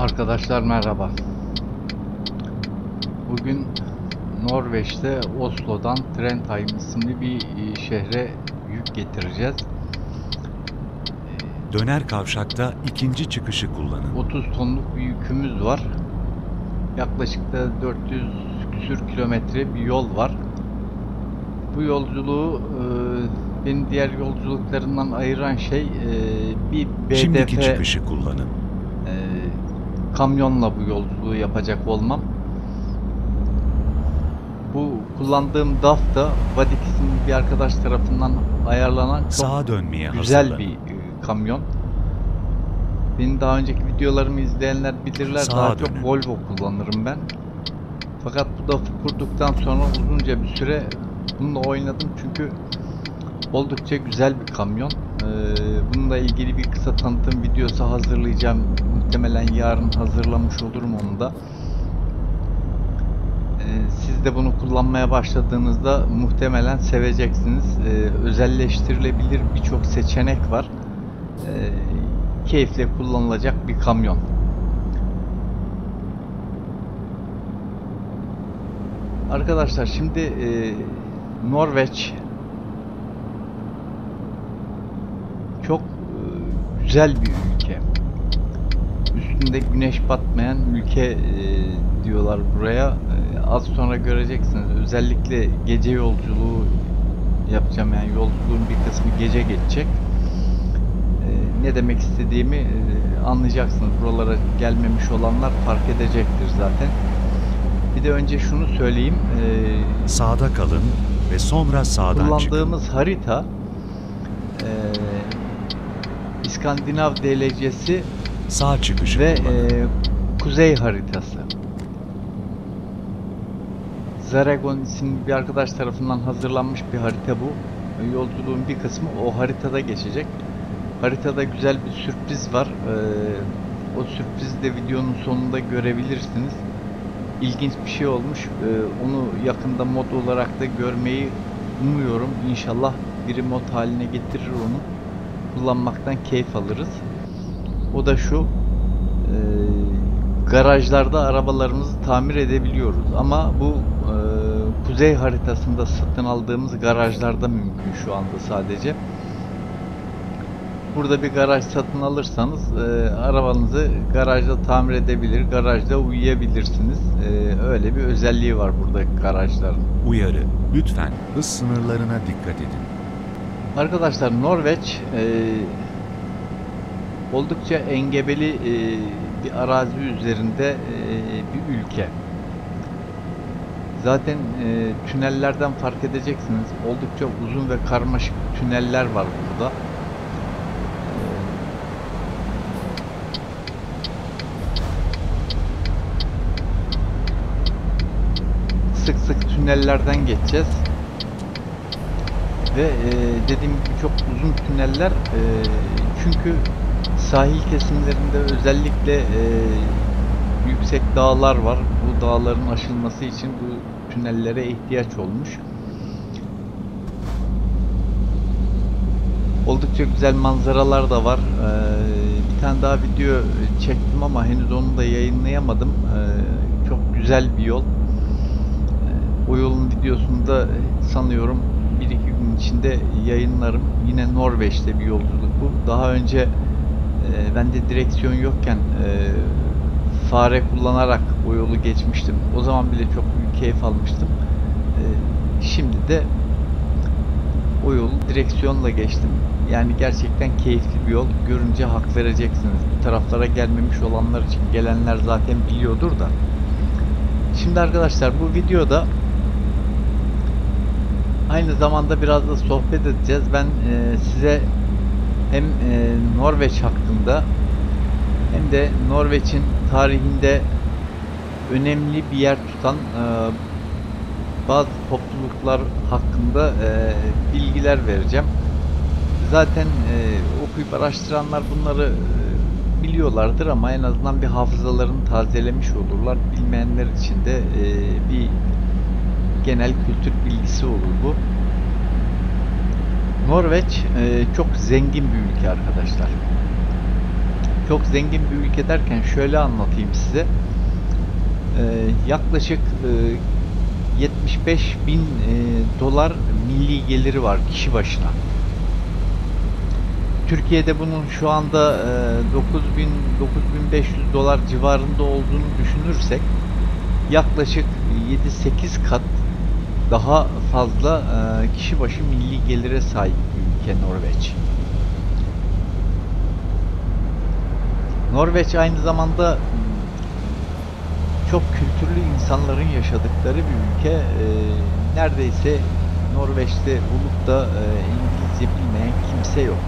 Arkadaşlar merhaba. Bugün Norveç'te Oslo'dan Trondheim isimli bir e, şehre yük getireceğiz. Döner kavşakta ikinci çıkışı kullanın. 30 tonluk bir yükümüz var. Yaklaşık da 400 küsür kilometre bir yol var. Bu yolculuğu e, beni diğer yolculuklarından ayıran şey e, bir Şimdiki BDF çıkışı kullanın. Kamyonla bu yolculuğu yapacak olmam. Bu kullandığım DAF da Vadik isimli bir arkadaş tarafından ayarlanan çok Sağa dönmeye güzel hazırlanın. bir e, kamyon. Benim daha önceki videolarımı izleyenler bilirler Sağa daha çok dönün. Volvo kullanırım ben. Fakat bu DAF'ı kurduktan sonra uzunca bir süre bununla oynadım çünkü oldukça güzel bir kamyon. Ee, bununla ilgili bir kısa tanıtım videosu hazırlayacağım. Muhtemelen yarın hazırlamış olurum onu da. Ee, siz de bunu kullanmaya başladığınızda muhtemelen seveceksiniz. Ee, özelleştirilebilir birçok seçenek var. Ee, keyifle kullanılacak bir kamyon. Arkadaşlar şimdi e, Norveç çok e, güzel bir ülke. Üstünde güneş batmayan ülke e, diyorlar buraya. E, az sonra göreceksiniz. Özellikle gece yolculuğu yapacağım yani yolculuğun bir kısmı gece geçecek. E, ne demek istediğimi e, anlayacaksınız. Buralara gelmemiş olanlar fark edecektir zaten. Bir de önce şunu söyleyeyim. E, Sağda kalın ve sonra sağdan çıkın. kullandığımız harita eee İskandinav DLC'si Sağ çıkışı ve kullanın. eee, kuzey haritası. Zaragon isimli bir arkadaş tarafından hazırlanmış bir harita bu. Yolculuğun bir kısmı o haritada geçecek. Haritada güzel bir sürpriz var. Eee, o sürprizi de videonun sonunda görebilirsiniz. İlginç bir şey olmuş. Eee, onu yakında mod olarak da görmeyi umuyorum. İnşallah biri mod haline getirir onu. Kullanmaktan keyif alırız. O da şu. eee, garajlarda arabalarımızı tamir edebiliyoruz. Ama bu eee, kuzey haritasında satın aldığımız garajlarda mümkün şu anda sadece. Burada bir garaj satın alırsanız eee, arabanızı garajda tamir edebilir, garajda uyuyabilirsiniz. Eee, öyle bir özelliği var burada garajların. Uyarı. Lütfen hız sınırlarına dikkat edin. Arkadaşlar Norveç eee, oldukça engebeli eee, bir arazi üzerinde eee, bir ülke. Zaten eee, tünellerden fark edeceksiniz. Oldukça uzun ve karmaşık tüneller var burada. sık sık tünellerden geçeceğiz. Ve e, dediğim gibi çok uzun tüneller e, çünkü sahil kesimlerinde özellikle e, yüksek dağlar var. Bu dağların aşılması için bu tünellere ihtiyaç olmuş. Oldukça güzel manzaralar da var. Ee, bir tane daha video çektim ama henüz onu da yayınlayamadım. Ee, çok güzel bir yol. Ee, O yolun videosunu da sanıyorum bir iki gün içinde yayınlarım. Yine Norveç'te bir yolculuk bu. Daha önce e, bende direksiyon yokken e, fare kullanarak o yolu geçmiştim. O zaman bile çok büyük keyif almıştım. E, Şimdi de o yolu direksiyonla geçtim. Yani gerçekten keyifli bir yol. Görünce hak vereceksiniz. Bu taraflara gelmemiş olanlar için gelenler zaten biliyordur da. Şimdi arkadaşlar bu videoda aynı zamanda biraz da sohbet edeceğiz. Ben e, size hem e, Norveç hakkında hem de Norveç'in tarihinde önemli bir yer tutan e, bazı topluluklar hakkında e, bilgiler vereceğim. Zaten e, okuyup araştıranlar bunları e, biliyorlardır ama en azından bir hafızalarını tazelemiş olurlar. Bilmeyenler için de e, bir genel kültür bilgisi olur bu. Norveç e, çok zengin bir ülke arkadaşlar. çok zengin bir ülke derken şöyle anlatayım size. Ee, yaklaşık e, 75 bin e, dolar milli geliri var kişi başına. Türkiye'de bunun şu anda e, 9000 9500 dolar civarında olduğunu düşünürsek yaklaşık 7-8 kat daha fazla e, kişi başı milli gelire sahip bir ülke Norveç. Norveç aynı zamanda çok kültürlü insanların yaşadıkları bir ülke. E, neredeyse Norveç'te olup da e, İngilizce bilmeyen kimse yok.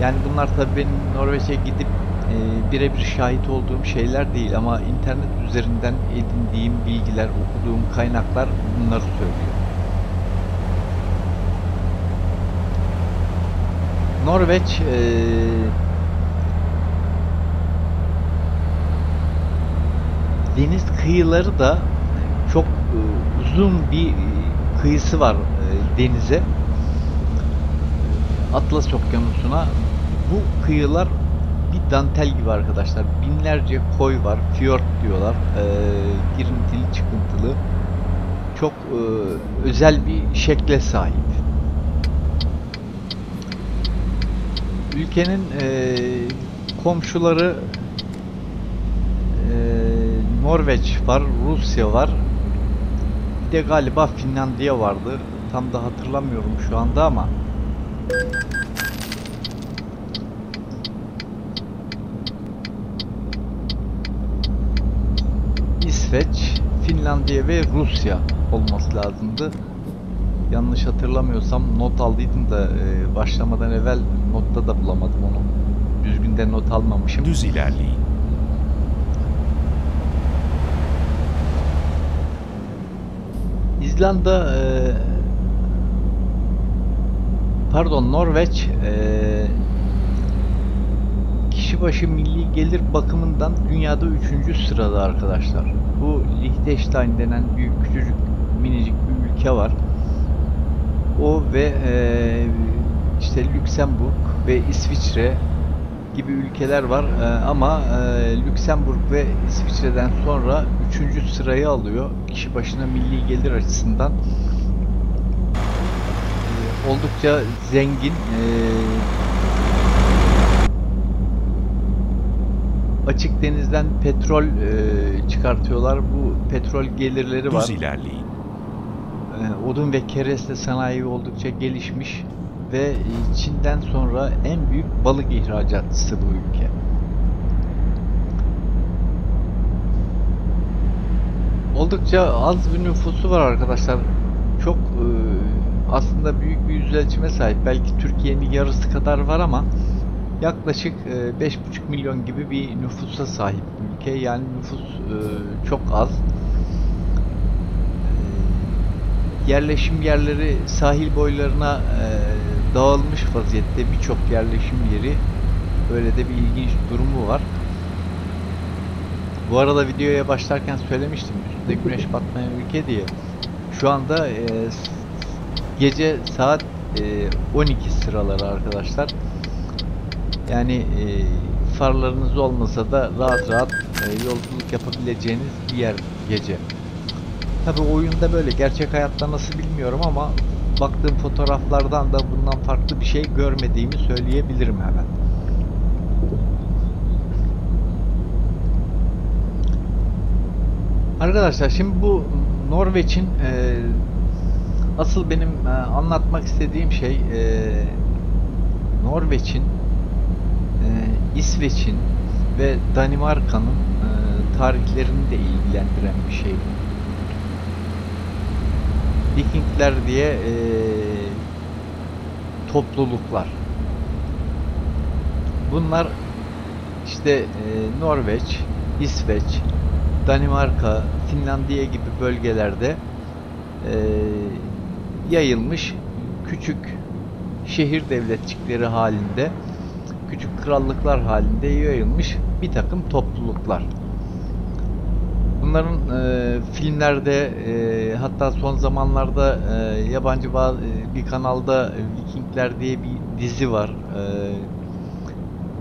Yani bunlar tabii benim Norveç'e gidip e, birebir şahit olduğum şeyler değil ama internet üzerinden edindiğim bilgiler, okuduğum kaynaklar bunları söylüyor. Norveç e, deniz kıyıları da çok e, uzun bir kıyısı var e, denize. Atlas Okyanusu'na. Bu kıyılar bir dantel gibi arkadaşlar. Binlerce koy var. Fjord diyorlar. E, girintili çıkıntılı. Çok e, özel bir şekle sahip. Ülkenin e, komşuları e, Norveç var, Rusya var. Bir de galiba Finlandiya vardı. Tam da hatırlamıyorum şu anda ama. İsveç, Finlandiya ve Rusya olması lazımdı. Yanlış hatırlamıyorsam not aldıydım da e, başlamadan evvel notta da bulamadım onu. Düzgün de not almamışım. Düz ilerleyin. İzlanda e, pardon Norveç e, kişi başı milli gelir bakımından dünyada üçüncü sırada arkadaşlar. Bu Liechtenstein denen büyük küçücük minicik bir ülke var. O ve e, işte Lüksemburg ve İsviçre gibi ülkeler var E, ama e, Lüksemburg ve İsviçre'den sonra üçüncü sırayı alıyor kişi başına milli gelir açısından E, oldukça zengin e, açık denizden petrol e, çıkartıyorlar bu petrol gelirleri var Düz ilerleyin. e, odun ve kereste sanayi oldukça gelişmiş ve Çin'den sonra en büyük balık ihracatçısı bu ülke. Oldukça az bir nüfusu var arkadaşlar. Çok e, aslında büyük bir yüzölçüme sahip. Belki Türkiye'nin yarısı kadar var ama yaklaşık e, 5,5 milyon gibi bir nüfusa sahip ülke. Yani nüfus e, çok az. E, yerleşim yerleri sahil boylarına e, dağılmış vaziyette birçok yerleşim yeri. Böyle de bir ilginç durumu var. Bu arada videoya başlarken söylemiştim üstünde güneş batmayan ülke diye. Şu anda e, gece saat e, 12 sıraları arkadaşlar. Yani e, farlarınız olmasa da rahat rahat e, yolculuk yapabileceğiniz bir yer gece. Tabi oyunda böyle. Gerçek hayatta nasıl bilmiyorum ama baktığım fotoğraflardan da bundan farklı bir şey görmediğimi söyleyebilirim hemen. Arkadaşlar şimdi bu Norveç'in e, asıl benim e, anlatmak istediğim şey e, Norveç'in İsveç'in ve Danimarka'nın e, tarihlerini de ilgilendiren bir şey. Vikingler diye e, topluluklar. Bunlar işte e, Norveç, İsveç, Danimarka, Finlandiya gibi bölgelerde e, yayılmış küçük şehir devletçikleri halinde, küçük krallıklar halinde yayılmış bir takım topluluklar. Bunların e, filmlerde e, hatta son zamanlarda e, yabancı bazı, bir kanalda Vikingler diye bir dizi var. E,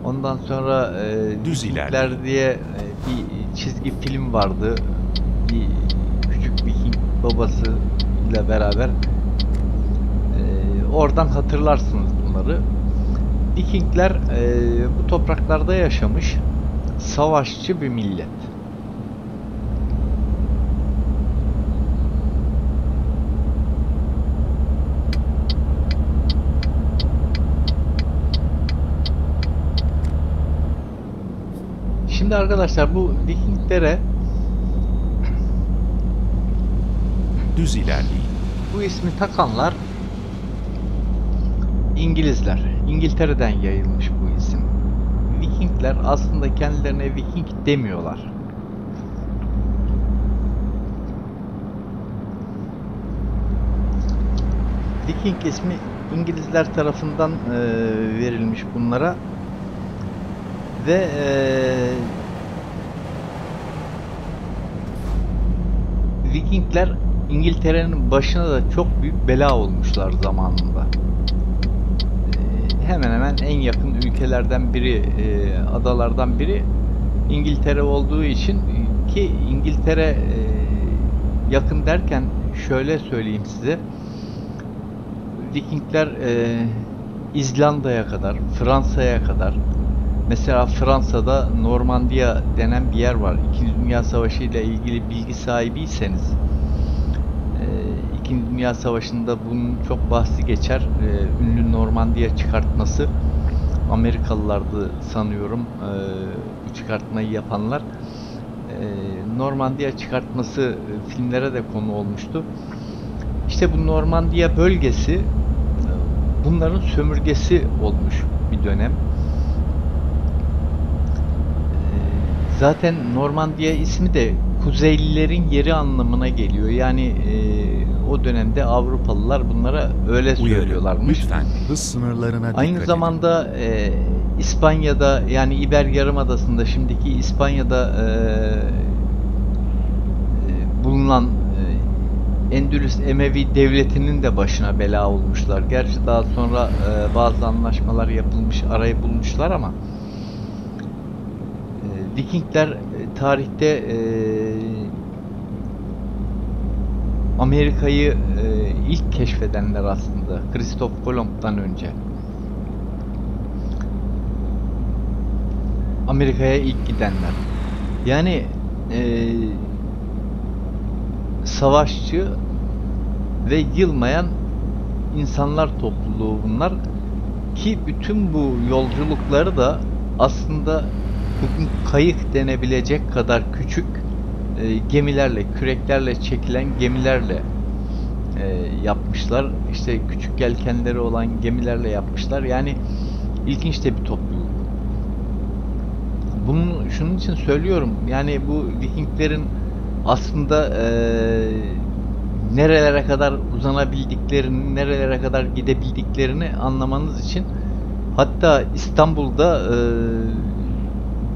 Ondan sonra e, Düz Vikingler diye e, bir çizgi film vardı. Bir küçük Viking babası ile beraber. E, oradan hatırlarsınız bunları. Vikingler e, bu topraklarda yaşamış savaşçı bir millet. Şimdi arkadaşlar bu Vikinglere Düz ilerleyin. bu ismi takanlar İngilizler. İngiltere'den yayılmış bu isim. Vikingler aslında kendilerine Viking demiyorlar. Viking ismi İngilizler tarafından eee, verilmiş bunlara ve eee, Vikingler İngiltere'nin başına da çok büyük bela olmuşlar zamanında. Hemen hemen en yakın ülkelerden biri, eee, adalardan biri İngiltere olduğu için ki İngiltere eee, yakın derken şöyle söyleyeyim size. Vikingler eee, İzlanda'ya kadar, Fransa'ya kadar Mesela Fransa'da Normandiya denen bir yer var. İkinci Dünya Savaşı ile ilgili bilgi sahibiyseniz İkinci Dünya Savaşı'nda bunun çok bahsi geçer. Eee, ünlü Normandiya çıkartması Amerikalılardı sanıyorum eee, bu çıkartmayı yapanlar. Eee, Normandiya çıkartması e, filmlere de konu olmuştu. İşte bu Normandiya bölgesi e, bunların sömürgesi olmuş bir dönem. Zaten Normandiya ismi de Kuzeylilerin yeri anlamına geliyor. Yani e, o dönemde Avrupalılar bunlara öyle Uyarı. söylüyorlarmış. Lütfen hız sınırlarına dikkat Aynı edin. zamanda e, İspanya'da yani İber Yarımadası'nda şimdiki İspanya'da e, e, bulunan e, Endülüs Emevi devletinin de başına bela olmuşlar. Gerçi daha sonra e, bazı anlaşmalar yapılmış, arayı bulmuşlar ama Vikingler e, tarihte e, Amerika'yı e, ilk keşfedenler aslında. Christoph Kolomb'dan önce. Amerika'ya ilk gidenler. Yani e, savaşçı ve yılmayan insanlar topluluğu bunlar ki bütün bu yolculukları da aslında bugün kayık denebilecek kadar küçük e, gemilerle, küreklerle çekilen gemilerle e, yapmışlar. İşte küçük yelkenleri olan gemilerle yapmışlar. Yani ilginç de bir topluluk. Bunun şunun için söylüyorum. Yani bu Vikinglerin aslında e, nerelere kadar uzanabildiklerini, nerelere kadar gidebildiklerini anlamanız için hatta İstanbul'da e,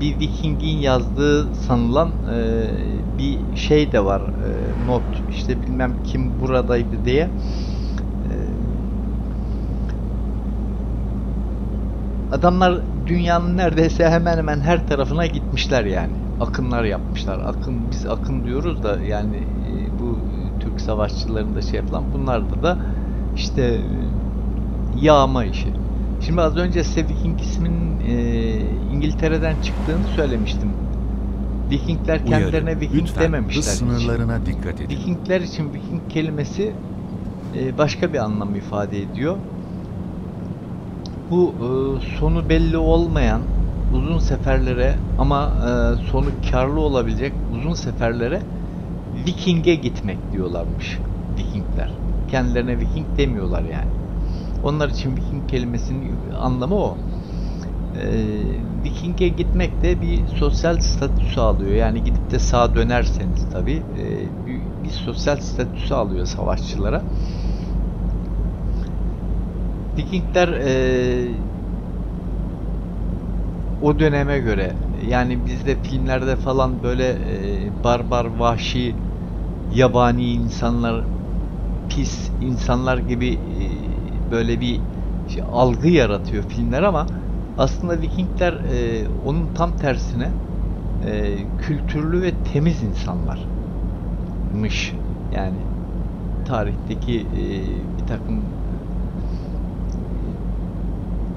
bir Viking'in yazdığı sanılan e, bir şey de var. e, not. İşte bilmem kim buradaydı diye. E, adamlar dünyanın neredeyse hemen hemen her tarafına gitmişler yani. Akınlar yapmışlar. Akın biz akın diyoruz da yani e, bu Türk savaşçılarında şey yapılan bunlarda da işte e, yağma işi. Şimdi az önce size Viking isminin e, İngiltere'den çıktığını söylemiştim. Vikingler kendilerine Uyarı. Viking Lütfen dememişler hiç. sınırlarına dikkat edin. Vikingler için Viking kelimesi e, başka bir anlam ifade ediyor. Bu e, sonu belli olmayan uzun seferlere ama e, sonu karlı olabilecek uzun seferlere Viking'e gitmek diyorlarmış Vikingler. Kendilerine Viking demiyorlar yani. Onlar için Viking kelimesinin anlamı o. Ee, Viking'e gitmek de bir sosyal statü sağlıyor. Yani gidip de sağa dönerseniz tabi bir, bir sosyal statü sağlıyor savaşçılara. Vikingler e, o döneme göre yani bizde filmlerde falan böyle e, barbar, vahşi, yabani insanlar, pis insanlar gibi e, böyle bir şey, algı yaratıyor filmler ama Aslında Vikingler e, onun tam tersine e, kültürlü ve temiz insanlarmış. Yani tarihteki e, bir takım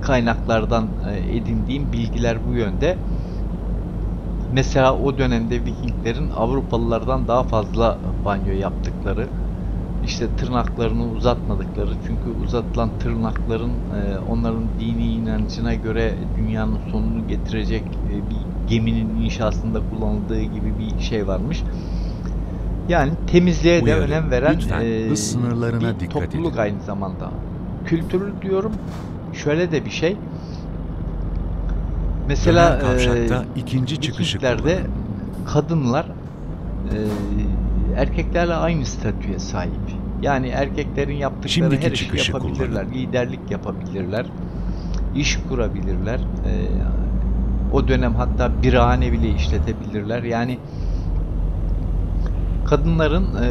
kaynaklardan e, edindiğim bilgiler bu yönde. Mesela o dönemde Vikinglerin Avrupalılardan daha fazla banyo yaptıkları, işte tırnaklarını uzatmadıkları çünkü uzatılan tırnakların e, onların dini inancına göre dünyanın sonunu getirecek e, bir geminin inşasında kullanıldığı gibi bir şey varmış. Yani temizliğe de Uyarı. önem veren Lütfen e, sınırlarına bir topluluk edin. aynı zamanda. Kültürlü diyorum. Şöyle de bir şey. Mesela e, ikinci kullanın. kadınlar e, erkeklerle aynı statüye sahip. Yani erkeklerin yaptıkları Şimdiki her işi yapabilirler. Liderlik yapabilirler. iş kurabilirler. E, o dönem hatta birahane bile işletebilirler. Yani kadınların e,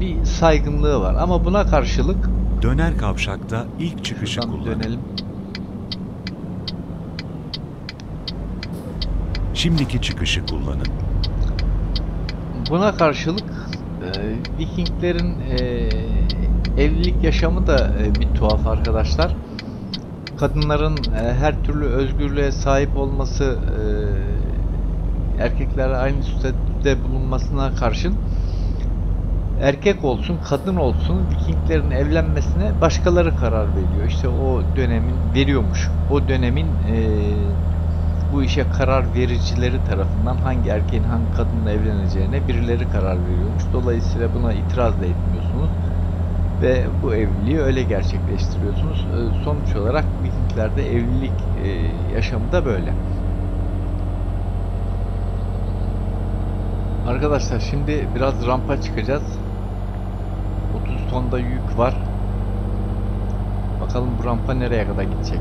bir saygınlığı var. Ama buna karşılık Döner kavşakta ilk çıkışı kullanın. dönelim. Şimdiki çıkışı kullanın. Buna karşılık e, Vikinglerin e, evlilik yaşamı da e, bir tuhaf arkadaşlar. Kadınların e, her türlü özgürlüğe sahip olması e, erkeklerle aynı statüde bulunmasına karşın erkek olsun, kadın olsun Vikinglerin evlenmesine başkaları karar veriyor. İşte o dönemin veriyormuş. O dönemin e, bu işe karar vericileri tarafından hangi erkeğin hangi kadınla evleneceğine birileri karar veriyormuş. Dolayısıyla buna itiraz da etmiyorsunuz. Ve bu evliliği öyle gerçekleştiriyorsunuz. E, Sonuç olarak Vikinglerde evlilik e, yaşamı da böyle. Arkadaşlar şimdi biraz rampa çıkacağız. 30 tonda yük var. Bakalım bu rampa nereye kadar gidecek.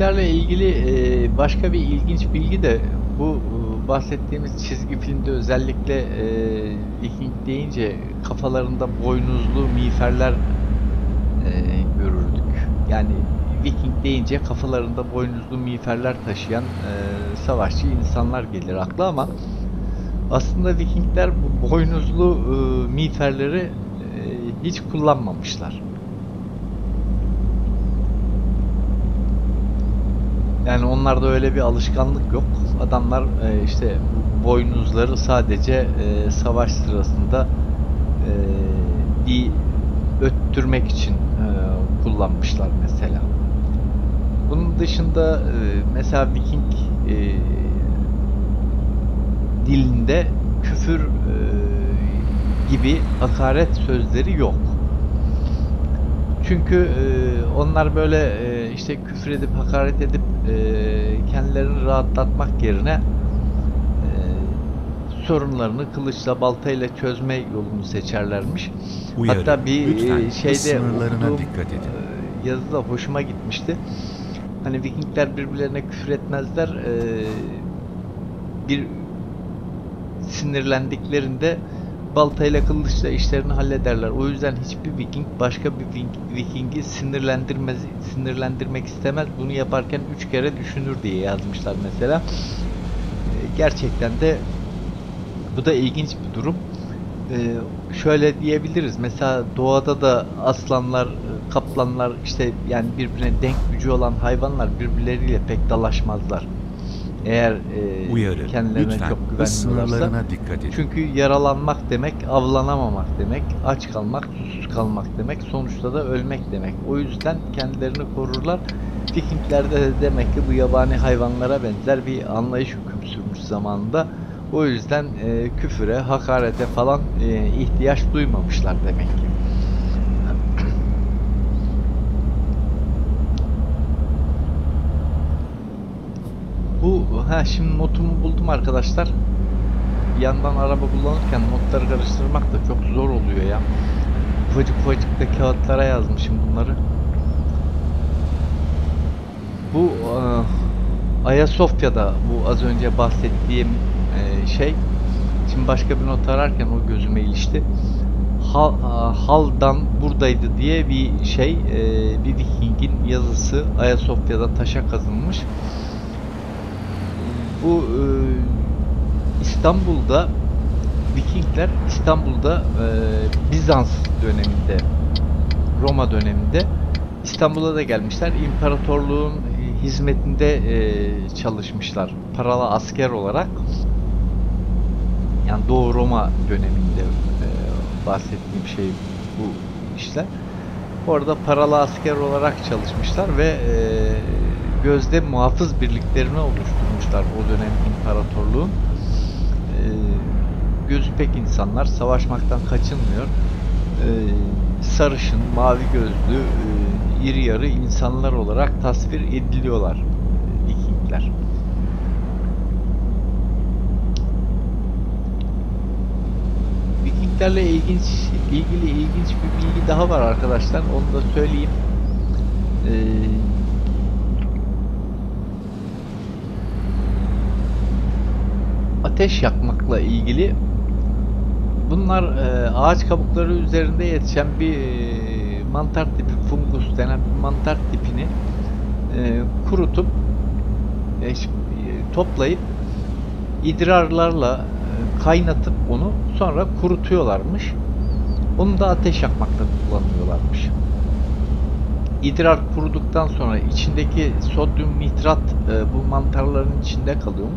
Vikinglerle ilgili başka bir ilginç bilgi de bu bahsettiğimiz çizgi filmde özellikle Viking deyince kafalarında boynuzlu miğferler görürdük. Yani Viking deyince kafalarında boynuzlu miğferler taşıyan savaşçı insanlar gelir akla ama aslında Vikingler bu boynuzlu e, miğferleri hiç kullanmamışlar. Yani onlarda öyle bir alışkanlık yok. Adamlar e, işte boynuzları sadece e, savaş sırasında e, bir öttürmek için e, kullanmışlar mesela. Bunun dışında e, mesela Viking e, dilinde küfür e, gibi hakaret sözleri yok. Çünkü e, onlar böyle e, işte küfür edip hakaret edip e, kendilerini rahatlatmak yerine e, sorunlarını kılıçla baltayla çözme yolunu seçerlermiş. Uyarı. Hatta bir Lütfen e, hız şeyde okuduğum dikkat edin. e, yazıda hoşuma gitmişti. Hani Vikingler birbirlerine küfür etmezler. bir sinirlendiklerinde baltayla kılıçla işlerini hallederler. O yüzden hiçbir Viking başka bir Viking'i sinirlendirmez, sinirlendirmek istemez. Bunu yaparken üç kere düşünür diye yazmışlar mesela. E, Gerçekten de bu da ilginç bir durum. Ee, şöyle diyebiliriz. Mesela doğada da aslanlar, e, kaplanlar işte yani birbirine denk gücü olan hayvanlar birbirleriyle pek dalaşmazlar. Eğer e, Uyarı. kendilerine Lütfen çok hız güvenmiyorlarsa. sınırlarına dikkat edin. Çünkü yaralanmak demek avlanamamak demek, aç kalmak, susuz kalmak demek, sonuçta da ölmek demek. O yüzden kendilerini korurlar. Vikinglerde de demek ki bu yabani hayvanlara benzer bir anlayış hüküm sürmüş zamanında. O yüzden e, küfüre, hakarete falan e, ihtiyaç duymamışlar demek ki. Bu ha şimdi notumu buldum arkadaşlar. Yandan araba kullanırken notları karıştırmak da çok zor oluyor ya. Ufacık ufacık da kağıtlara yazmışım bunları. Bu e, Ayasofya'da bu az önce bahsettiğim e, şey şimdi başka bir not ararken o gözüme ilişti. Hal, a, Haldan buradaydı diye bir şey e, bir Viking'in yazısı Ayasofya'da taşa kazınmış. Bu e, İstanbul'da Vikingler İstanbul'da e, Bizans döneminde Roma döneminde İstanbul'a da gelmişler. İmparatorluğun hizmetinde e, çalışmışlar. Paralı asker olarak. Yani Doğu Roma döneminde e, bahsettiğim şey bu işler. Orada paralı asker olarak çalışmışlar ve e, gözde muhafız birliklerini oluşturmuşlar o dönem imparatorluğun. E, gözü pek insanlar savaşmaktan kaçınmıyor. E, sarışın, mavi gözlü, e, iri yarı insanlar olarak tasvir ediliyorlar e, Vikingler. Vikinglerle ilginç, ilgili ilginç bir bilgi daha var arkadaşlar. Onu da söyleyeyim. Ee, ateş yakmakla ilgili bunlar e, ağaç kabukları üzerinde yetişen bir e, mantar tipi fungus denen bir mantar tipini e, kurutup e, e, toplayıp idrarlarla e, kaynatıp onu sonra kurutuyorlarmış. Onu da ateş yakmakta kullanıyorlarmış. İdrar kuruduktan sonra içindeki sodyum nitrat e, bu mantarların içinde kalıyor.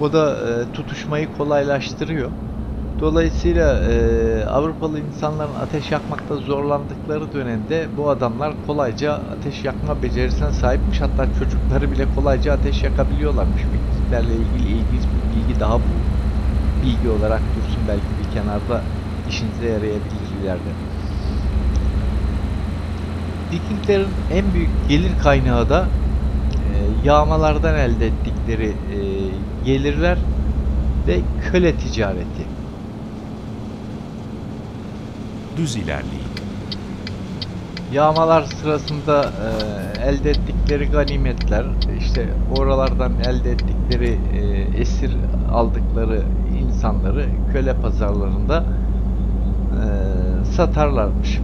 O da e, tutuşmayı kolaylaştırıyor. Dolayısıyla e, Avrupalı insanların ateş yakmakta zorlandıkları dönemde bu adamlar kolayca ateş yakma becerisine sahipmiş. Hatta çocukları bile kolayca ateş yakabiliyorlarmış. Vikinglerle ilgili ilginç bir bilgi daha bu bilgi olarak dursun belki bir kenarda işinize yarayabilir ileride. Vikinglerin en büyük gelir kaynağı da e, yağmalardan elde ettikleri e, gelirler ve köle ticareti. Düz ilerleyin. Yağmalar sırasında e, elde ettikleri ganimetler, işte oralardan elde ettikleri e, esir aldıkları insanları köle pazarlarında e, satarlarmış.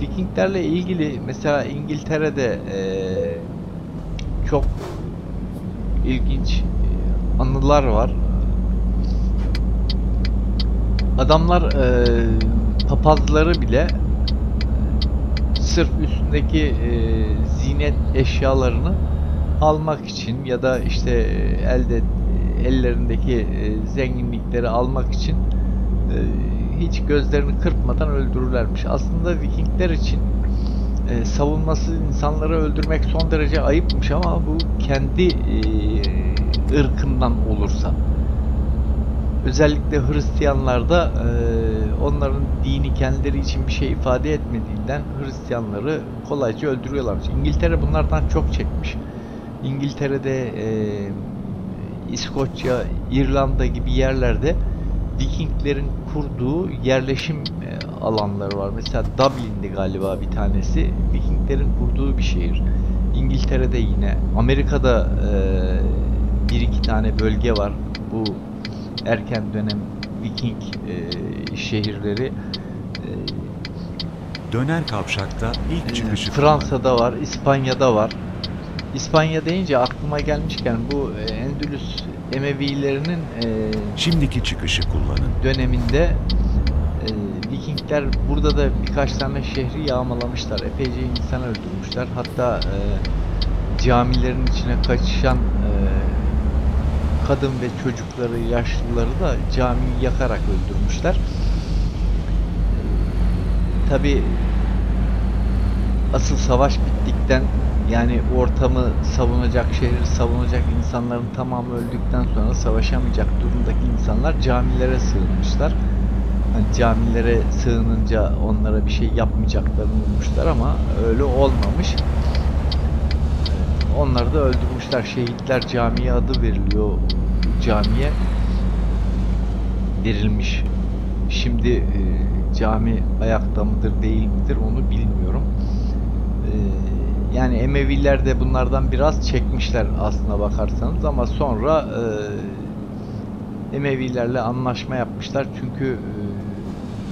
Vikinglerle ilgili mesela İngiltere'de e, çok ilginç e, anılar var. Adamlar e, papazları bile sırf üstündeki e, zinet eşyalarını almak için ya da işte e, elde ellerindeki e, zenginlikleri almak için e, hiç gözlerini kırpmadan öldürürlermiş. Aslında Vikingler için e, savunmasız insanları öldürmek son derece ayıpmış ama bu kendi e, ırkından olursa özellikle Hristiyanlarda e, onların dini kendileri için bir şey ifade etmediğinden Hristiyanları kolayca öldürüyorlarmış. İngiltere bunlardan çok çekmiş. İngiltere'de e, İskoçya, İrlanda gibi yerlerde Vikinglerin kurduğu yerleşim alanları var. Mesela Dublin'di galiba bir tanesi. Vikinglerin kurduğu bir şehir. İngiltere'de yine. Amerika'da e, bir iki tane bölge var. Bu erken dönem Viking e, şehirleri. E, Döner kavşakta ilk çıkışı. Fransa'da var, İspanya'da var. İspanya deyince aklıma gelmişken bu Endülüs Emevilerinin e, Şimdiki çıkışı kullanın. döneminde Vikingler burada da birkaç tane şehri yağmalamışlar. Epeyce insan öldürmüşler. Hatta e, camilerin içine kaçışan e, kadın ve çocukları, yaşlıları da camiyi yakarak öldürmüşler. Tabi asıl savaş bittikten yani ortamı savunacak, şehri savunacak insanların tamamı öldükten sonra savaşamayacak durumdaki insanlar camilere sığınmışlar. Hani camilere sığınınca onlara bir şey yapmayacaklarını ummuşlar ama öyle olmamış. Onları da öldürmüşler. Şehitler Camii'ye adı veriliyor. Camiye verilmiş. Şimdi e, cami ayakta mıdır değil midir onu bilmiyorum. E, Yani Emeviler de bunlardan biraz çekmişler aslına bakarsanız ama sonra e, Emevilerle anlaşma yapmışlar çünkü e,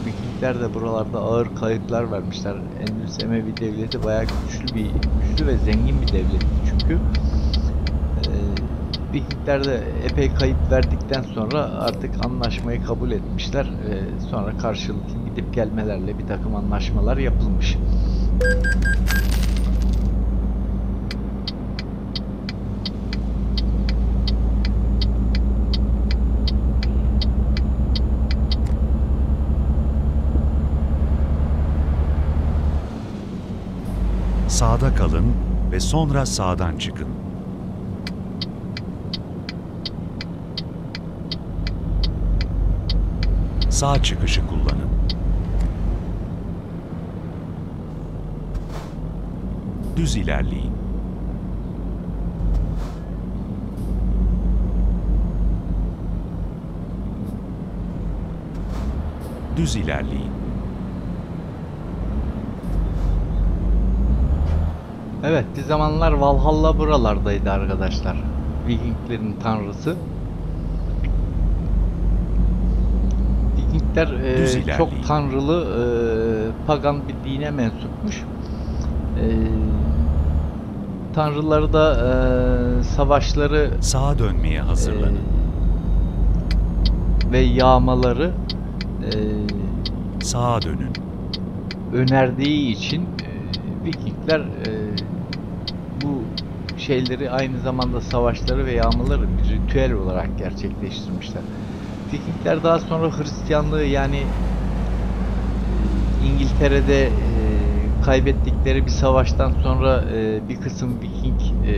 Vikingler de buralarda ağır kayıplar vermişler. Endülüs Emevi devleti bayağı güçlü bir güçlü ve zengin bir devletti çünkü. E, Vikingler de epey kayıp verdikten sonra artık anlaşmayı kabul etmişler. E, sonra karşılıklı gidip gelmelerle bir takım anlaşmalar yapılmış. Sağda kalın ve sonra sağdan çıkın. Sağ çıkışı kullanın. Düz ilerleyin. Düz ilerleyin. Evet, bir zamanlar Valhalla buralardaydı arkadaşlar. Vikinglerin tanrısı. Vikingler e, çok tanrılı e, pagan bir dine mensupmuş. E, tanrıları da e, savaşları Sağa dönmeye hazırlanın. e, ve yağmaları e, Sağa dönün. önerdiği için e, Vikingler e, şeyleri aynı zamanda savaşları ve yağmaları bir ritüel olarak gerçekleştirmişler. Vikingler daha sonra Hristiyanlığı yani e, İngiltere'de e, kaybettikleri bir savaştan sonra e, bir kısım Viking e,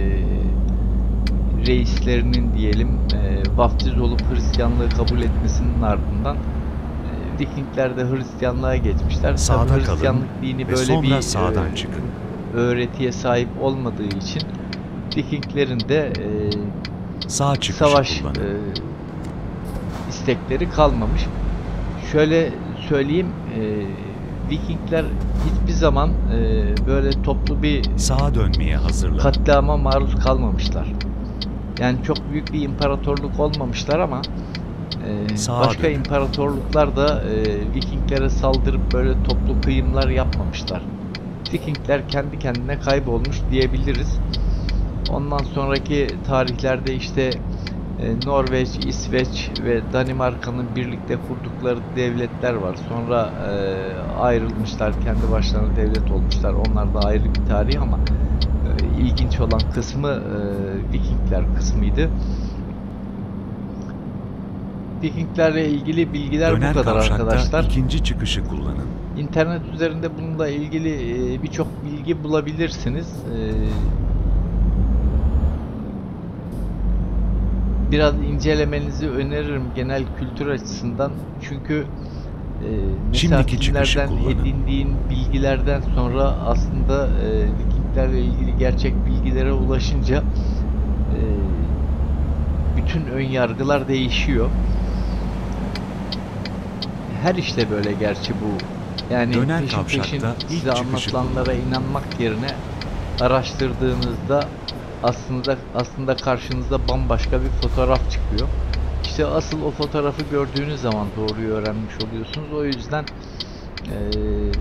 reislerinin diyelim e, vaftiz olup Hristiyanlığı kabul etmesinin ardından e, Vikingler de Hristiyanlığa geçmişler. Tabii Sağda kalın Hristiyanlık dini ve böyle bir sağdan e, çıkın. öğretiye sahip olmadığı için Vikinglerin de e, Sağ çıkışı savaş e, istekleri kalmamış. Şöyle söyleyeyim, e, Vikingler hiçbir zaman e, böyle toplu bir Sağa dönmeye hazırlanın. katliama maruz kalmamışlar. Yani çok büyük bir imparatorluk olmamışlar ama e, Sağa başka dönün. imparatorluklar da e, Vikinglere saldırıp böyle toplu kıyımlar yapmamışlar. Vikingler kendi kendine kaybolmuş diyebiliriz. Ondan sonraki tarihlerde işte e, Norveç, İsveç ve Danimarka'nın birlikte kurdukları devletler var. Sonra e, ayrılmışlar, kendi başlarına devlet olmuşlar. Onlar da ayrı bir tarih ama e, ilginç olan kısmı e, Vikingler kısmıydı. Vikinglerle ilgili bilgiler Döner bu kadar arkadaşlar. ikinci çıkışı kullanın. İnternet üzerinde bununla ilgili e, birçok bilgi bulabilirsiniz. E, Biraz incelemenizi öneririm genel kültür açısından. Çünkü e, mesela Şimdiki filmlerden edindiğin bilgilerden sonra aslında e, Vikinglerle ilgili gerçek bilgilere ulaşınca e, bütün ön yargılar değişiyor. Her işte böyle gerçi bu. Yani Döner peşin peşin size anlatılanlara inanmak yerine araştırdığınızda aslında aslında karşınıza bambaşka bir fotoğraf çıkıyor. İşte asıl o fotoğrafı gördüğünüz zaman doğruyu öğrenmiş oluyorsunuz. O yüzden eee,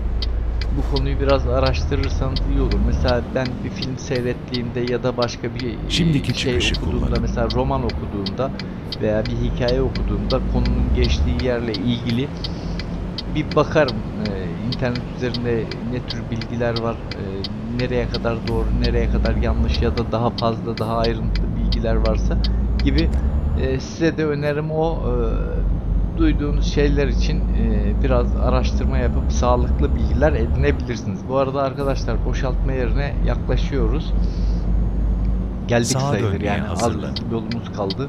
bu konuyu biraz araştırırsanız iyi olur. Mesela ben bir film seyrettiğimde ya da başka bir Şimdiki şey okuduğumda, kullanın. mesela roman okuduğumda veya bir hikaye okuduğumda konunun geçtiği yerle ilgili bir bakarım Ee, internet üzerinde ne tür bilgiler var, ee, nereye kadar doğru, nereye kadar yanlış ya da daha fazla, daha ayrıntılı bilgiler varsa gibi Ee, size de önerim o ee, duyduğunuz şeyler için ee, biraz araştırma yapıp sağlıklı bilgiler edinebilirsiniz. Bu arada arkadaşlar boşaltma yerine yaklaşıyoruz. Geldik Sağa sayılır yani az hazırlanın. bir yolumuz kaldı.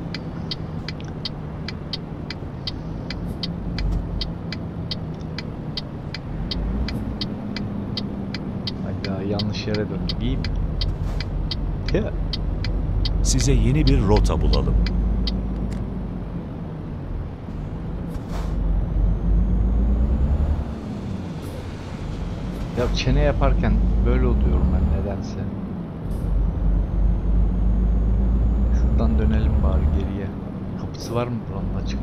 Hayda yanlış mi? Tüh. Size yeni bir rota bulalım. Ya çene yaparken böyle oluyorum ben nedense. Şuradan dönelim bari geriye. Kapısı var mı buranın açık?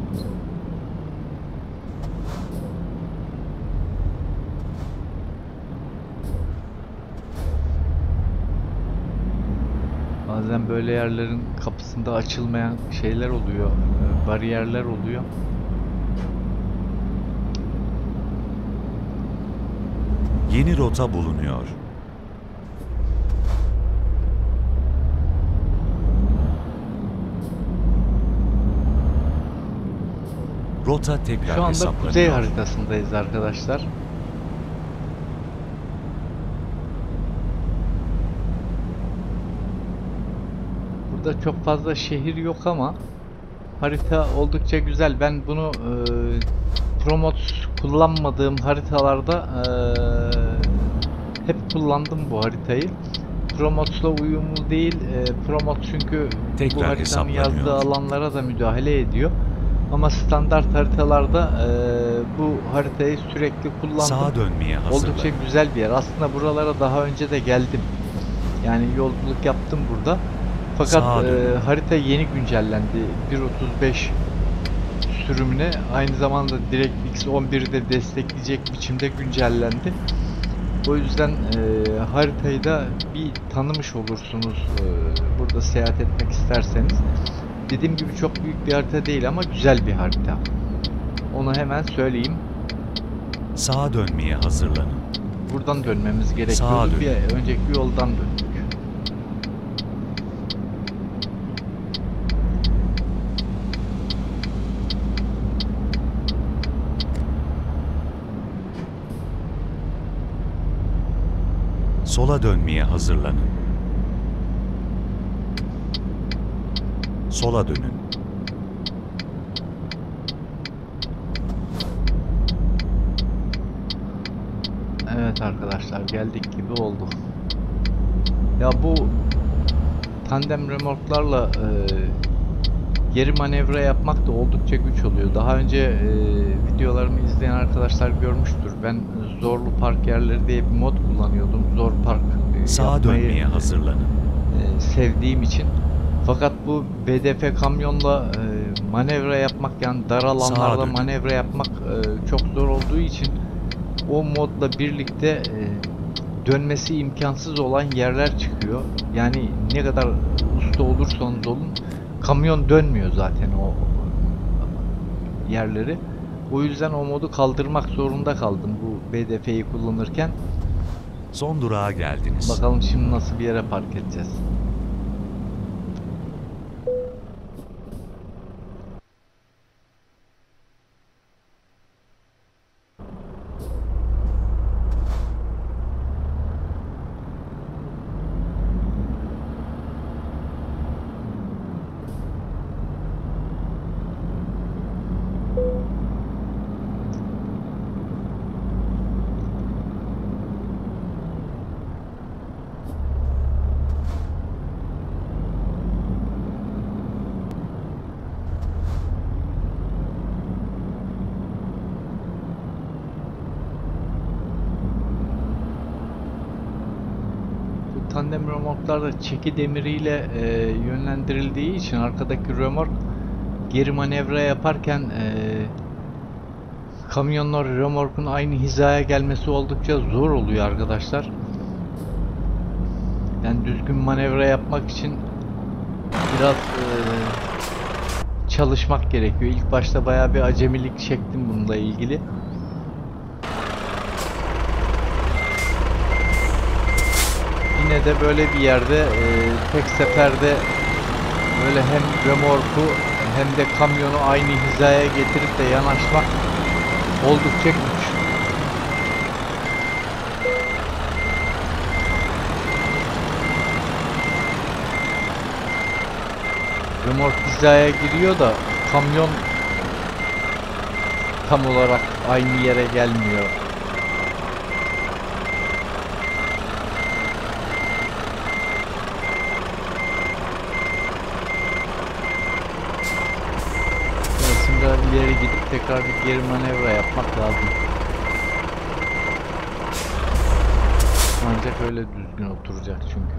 Bazen böyle yerlerin kapısında açılmayan şeyler oluyor, e, bariyerler oluyor. Yeni rota bulunuyor. Rota tekrar Şu anda kuzey haritasındayız arkadaşlar. Burada çok fazla şehir yok ama harita oldukça güzel. Ben bunu e, promot kullanmadığım haritalarda e, hep kullandım bu haritayı. Promot'la uyumlu değil. E, Promot çünkü bu Tekrar haritanın hesaplanıyor. yazdığı alanlara da müdahale ediyor. Ama standart haritalarda e, bu haritayı sürekli kullandım. Sağa dönmeye hazırlan. Oldukça güzel bir yer. Aslında buralara daha önce de geldim. Yani yolculuk yaptım burada. Fakat Sağa e, harita yeni güncellendi. 1.35 sürümüne aynı zamanda DirectX 11'i de destekleyecek biçimde güncellendi. O yüzden e, haritayı da bir tanımış olursunuz e, burada seyahat etmek isterseniz. Dediğim gibi çok büyük bir harita değil ama güzel bir harita. Onu hemen söyleyeyim. Sağa dönmeye hazırlanın. Buradan dönmemiz dön. Bir önceki yoldan döndük. Sola dönmeye hazırlanın. Sola dönün. Evet arkadaşlar geldik gibi oldu. Ya bu tandem remorklarla e, geri manevra yapmak da oldukça güç oluyor. Daha önce e, videolarımı izleyen arkadaşlar görmüştür. Ben zorlu park yerleri diye bir mod kullanıyordum. Zor park e, Sağa dönmeye hazırlanın. e, sevdiğim için. Fakat bu BDF kamyonla e, manevra yapmak yani dar alanlarda manevra yapmak e, çok zor olduğu için o modla birlikte e, dönmesi imkansız olan yerler çıkıyor. Yani ne kadar usta olursanız olun kamyon dönmüyor zaten o yerleri. O yüzden o modu kaldırmak zorunda kaldım bu BDF'yi kullanırken. Son durağa geldiniz. Bakalım şimdi nasıl bir yere park edeceğiz. Bu tandem römorklar da çeki demiriyle e, yönlendirildiği için arkadaki römork geri manevra yaparken e, kamyonlar römorkun aynı hizaya gelmesi oldukça zor oluyor arkadaşlar. Yani düzgün manevra yapmak için biraz e, çalışmak gerekiyor. İlk başta bayağı bir acemilik çektim bununla ilgili. Yine de böyle bir yerde e, tek seferde böyle hem römorku hem de kamyonu aynı hizaya getirip de yanaşmak oldukça güç. Römork hizaya giriyor da kamyon tam olarak aynı yere gelmiyor. Evet, şimdi ileri gidip tekrar bir geri manevra yapmak lazım. Ancak öyle düzgün oturacak çünkü.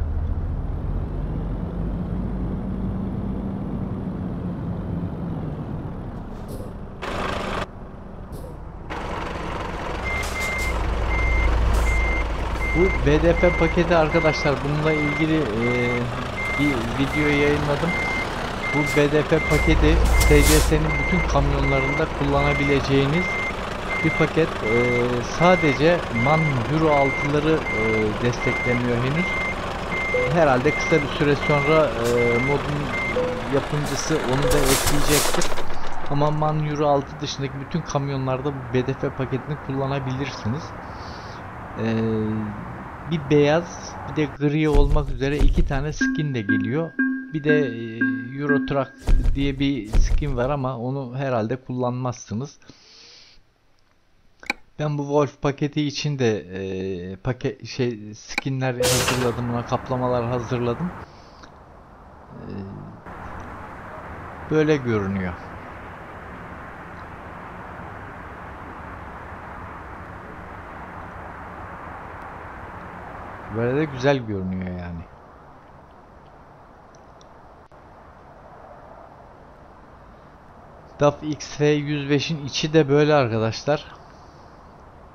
Bu BDP paketi arkadaşlar bununla ilgili e, bir video yayınladım. Bu BDP paketi SCS'nin bütün kamyonlarında kullanabileceğiniz bir paket. E, sadece MAN Euro 6'ları e, desteklemiyor henüz. Herhalde kısa bir süre sonra e, modun yapımcısı onu da ekleyecektir. Ama MAN Euro 6 dışındaki bütün kamyonlarda bu BDP paketini kullanabilirsiniz. Ee, bir beyaz bir de gri olmak üzere iki tane skin de geliyor. Bir de e, Euro Truck diye bir skin var ama onu herhalde kullanmazsınız. Ben bu Wolf paketi için de e, paket şey skinler hazırladım, buna kaplamalar hazırladım. E, böyle görünüyor. Böyle de güzel görünüyor yani. DAF XF 105'in içi de böyle arkadaşlar.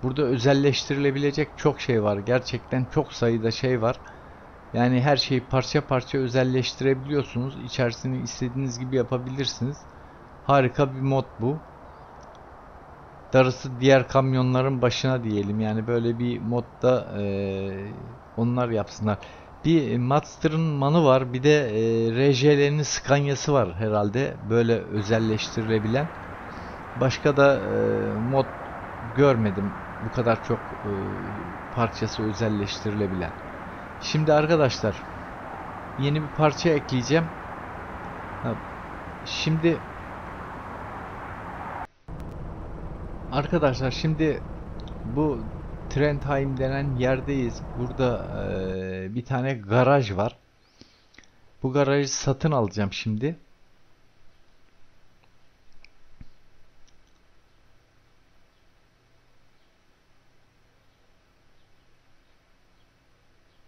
Burada özelleştirilebilecek çok şey var. Gerçekten çok sayıda şey var. Yani her şeyi parça parça özelleştirebiliyorsunuz. İçerisini istediğiniz gibi yapabilirsiniz. Harika bir mod bu. Darısı diğer kamyonların başına diyelim. Yani böyle bir modda e, onlar yapsınlar. Bir Mazster'ın manı var. Bir de e, RJ'lerinin Scania'sı var herhalde. Böyle özelleştirilebilen. Başka da e, mod görmedim. Bu kadar çok e, parçası özelleştirilebilen. Şimdi arkadaşlar yeni bir parça ekleyeceğim. Şimdi Arkadaşlar şimdi bu Trendheim denen yerdeyiz. Burada eee, bir tane garaj var. Bu garajı satın alacağım şimdi.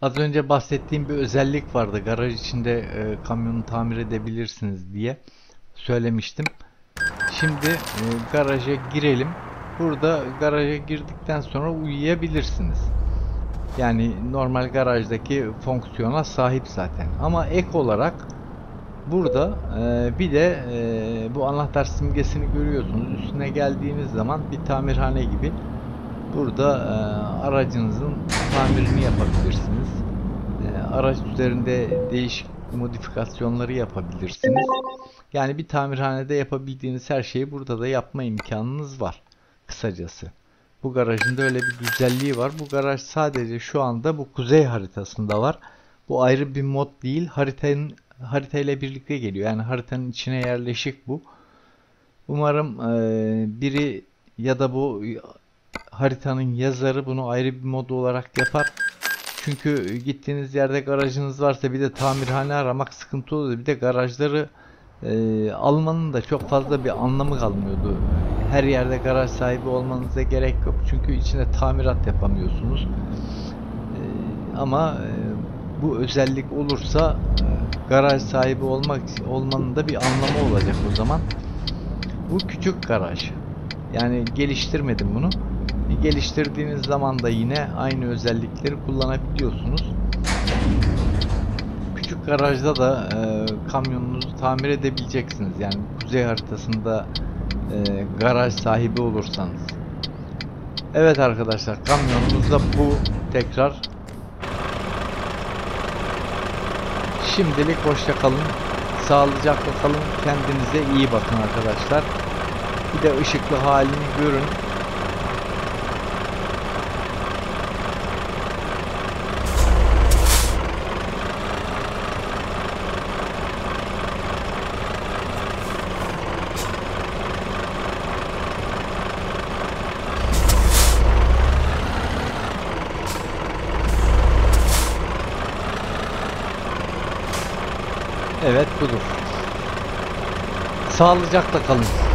Az önce bahsettiğim bir özellik vardı. Garaj içinde e, kamyonu tamir edebilirsiniz diye söylemiştim. Şimdi e, garaja girelim. Burada garaja girdikten sonra uyuyabilirsiniz. Yani normal garajdaki fonksiyona sahip zaten. Ama ek olarak burada e, bir de e, bu anahtar simgesini görüyorsunuz. Üstüne geldiğiniz zaman bir tamirhane gibi burada e, aracınızın tamirini yapabilirsiniz. E, araç üzerinde değişik modifikasyonları yapabilirsiniz. Yani bir tamirhanede yapabildiğiniz her şeyi burada da yapma imkanınız var. Kısacası. Bu garajın da öyle bir güzelliği var. Bu garaj sadece şu anda bu kuzey haritasında var. Bu ayrı bir mod değil. Haritanın haritayla birlikte geliyor. Yani haritanın içine yerleşik bu. Umarım eee, biri ya da bu haritanın yazarı bunu ayrı bir mod olarak yapar. Çünkü gittiğiniz yerde garajınız varsa bir de tamirhane aramak sıkıntı oluyor. Bir de garajları e, almanın da çok fazla bir anlamı kalmıyordu. Her yerde garaj sahibi olmanıza gerek yok. Çünkü içine tamirat yapamıyorsunuz. E, ama e, bu özellik olursa e, garaj sahibi olmak olmanın da bir anlamı olacak o zaman. Bu küçük garaj. Yani geliştirmedim bunu. Geliştirdiğiniz zaman da yine aynı özellikleri kullanabiliyorsunuz. Küçük garajda da e, kamyonunuzu tamir edebileceksiniz. Yani kuzey haritasında e, garaj sahibi olursanız. Evet arkadaşlar kamyonumuz da bu tekrar. Şimdilik hoşça kalın. Sağlıcakla kalın. Kendinize iyi bakın arkadaşlar. Bir de ışıklı halini görün. Evet budur. Sağlıcakla kalın.